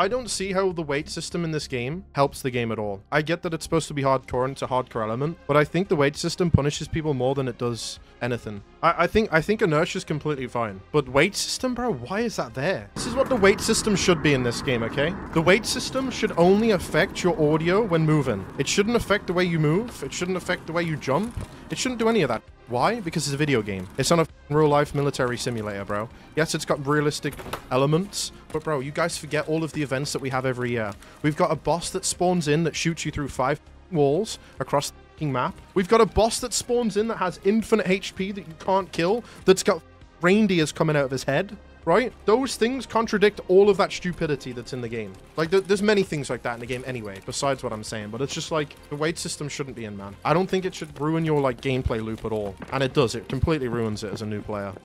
I don't see how the weight system in this game helps the game at all. I get that it's supposed to be hardcore and it's a hardcore element, but I think the weight system punishes people more than it does anything. I, I think I think inertia is completely fine, but weight system, bro, why is that there? This is what the weight system should be in this game, okay? The weight system should only affect your audio when moving. It shouldn't affect the way you move. It shouldn't affect the way you jump. It shouldn't do any of that. Why? Because it's a video game. It's not a real-life military simulator, bro. Yes, it's got realistic elements, but bro, you guys forget all of the events that we have every year. We've got a boss that spawns in that shoots you through five walls across the map. We've got a boss that spawns in that has infinite HP that you can't kill, that's got reindeers coming out of his head right? Those things contradict all of that stupidity that's in the game. Like, th there's many things like that in the game anyway, besides what I'm saying, but it's just like, the weight system shouldn't be in, man. I don't think it should ruin your, like, gameplay loop at all. And it does. It completely ruins it as a new player.